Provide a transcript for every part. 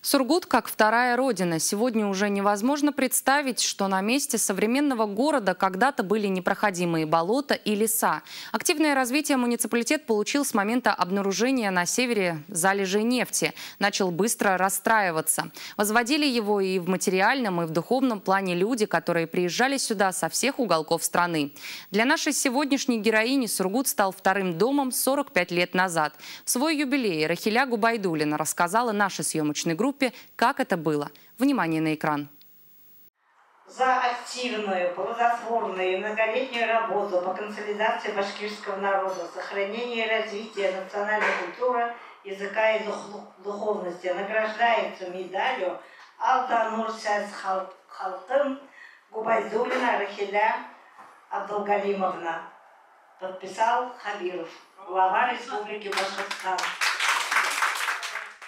Сургут как вторая родина. Сегодня уже невозможно представить, что на месте современного города когда-то были непроходимые болота и леса. Активное развитие муниципалитет получил с момента обнаружения на севере залежей нефти. Начал быстро расстраиваться. Возводили его и в материальном, и в духовном плане люди, которые приезжали сюда со всех уголков страны. Для нашей сегодняшней героини Сургут стал вторым домом 45 лет назад. В свой юбилей Рахиля Губайдулина рассказала нашей съемочной группе группе «Как это было?». Внимание на экран. За активную, плодотворную многолетнюю работу по консолидации башкирского народа, сохранению и развитию национальной культуры, языка и духовности награждается медалью Алданур Сяз Халтын Губайдулина Рахиля Абдулгалимовна. Подписал Хабиров, глава Республики Башкортостан.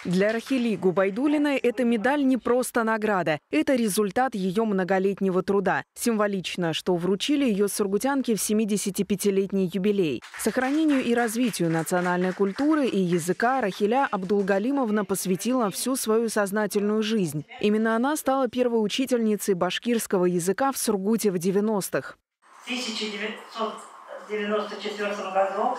Для Рахили Губайдулиной эта медаль не просто награда. Это результат ее многолетнего труда. Символично, что вручили ее сургутянке в 75-летний юбилей. Сохранению и развитию национальной культуры и языка Рахиля Абдулгалимовна посвятила всю свою сознательную жизнь. Именно она стала первой учительницей башкирского языка в Сургуте в 90-х. В 1994 году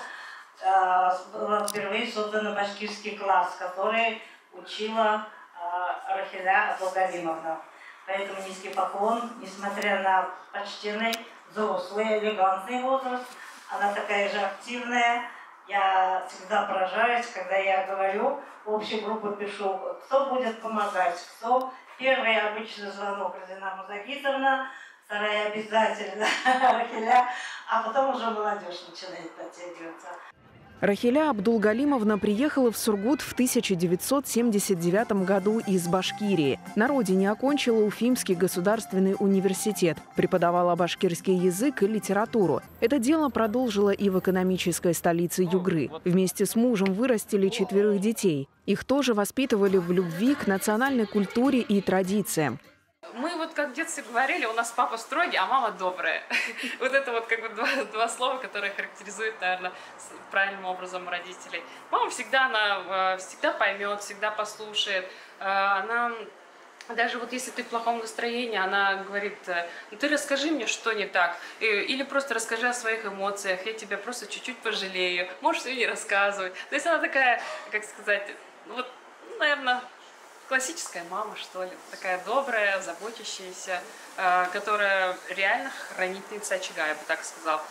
впервые создан башкирский класс, который учила э, Рахиля Аблагалимовна. Поэтому низкий поклон, несмотря на почтенный, взрослый, элегантный возраст, она такая же активная. Я всегда поражаюсь, когда я говорю, в общей группе пишу, кто будет помогать, кто. Первый обычный звонок Розина Музагитовна, вторая обязательно Рахиля, а потом уже молодежь начинает подтягиваться. Рахиля Абдулгалимовна приехала в Сургут в 1979 году из Башкирии. На родине окончила Уфимский государственный университет, преподавала башкирский язык и литературу. Это дело продолжила и в экономической столице Югры. Вместе с мужем вырастили четверых детей. Их тоже воспитывали в любви к национальной культуре и традициям мы вот как в детстве говорили, у нас папа строгий, а мама добрая. Вот это вот как бы два, два слова, которые характеризуют, наверное, правильным образом родителей. Мама всегда, она э, всегда поймет, всегда послушает. Э, она даже вот если ты в плохом настроении, она говорит, э, ну ты расскажи мне, что не так, или просто расскажи о своих эмоциях, я тебя просто чуть-чуть пожалею, можешь все не рассказывать. То есть она такая, как сказать, вот, наверное, классическая мама, что ли, такая добрая, заботящаяся, э, которая реально хранительница очага, я бы так сказала.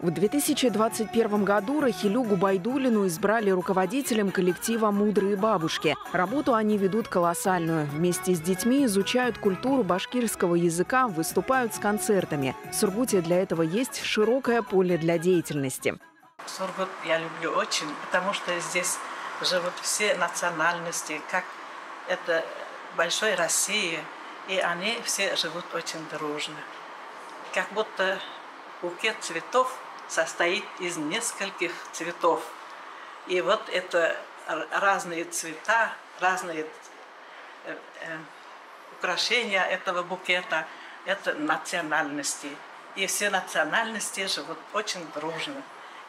В 2021 году Рахилю Губайдулину избрали руководителем коллектива «Мудрые бабушки». Работу они ведут колоссальную. Вместе с детьми изучают культуру башкирского языка, выступают с концертами. В Сургуте для этого есть широкое поле для деятельности. Сургут я люблю очень, потому что здесь живут все национальности, как это большой России, и они все живут очень дружно. Как будто букет цветов состоит из нескольких цветов. И вот это разные цвета, разные э, э, украшения этого букета, это национальности. И все национальности живут очень дружно.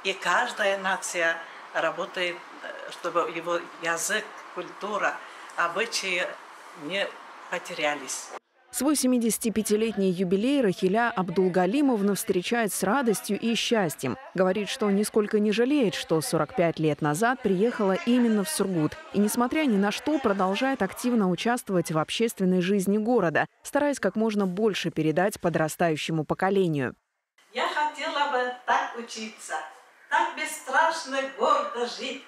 И каждая нация работает, э, чтобы его язык, культура – обычаи не потерялись. Свой 75-летний юбилей Рахиля Абдулгалимовна встречает с радостью и счастьем. Говорит, что нисколько не жалеет, что 45 лет назад приехала именно в Сургут. И, несмотря ни на что, продолжает активно участвовать в общественной жизни города, стараясь как можно больше передать подрастающему поколению. Я хотела бы так учиться, так бесстрашно гордо жить,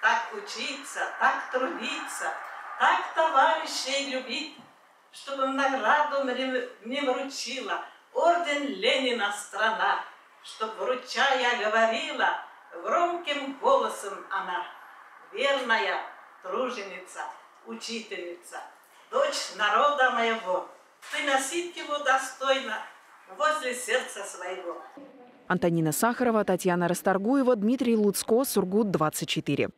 так учиться, так трудиться – так товарищей любить, чтобы награду мне вручила орден Ленина страна, чтоб вручая говорила громким голосом она, верная труженица, учительница, дочь народа моего, ты носить его достойно возле сердца своего. Антонина Сахарова, Татьяна Расторгуева, Дмитрий Луцко, Сургут, 24.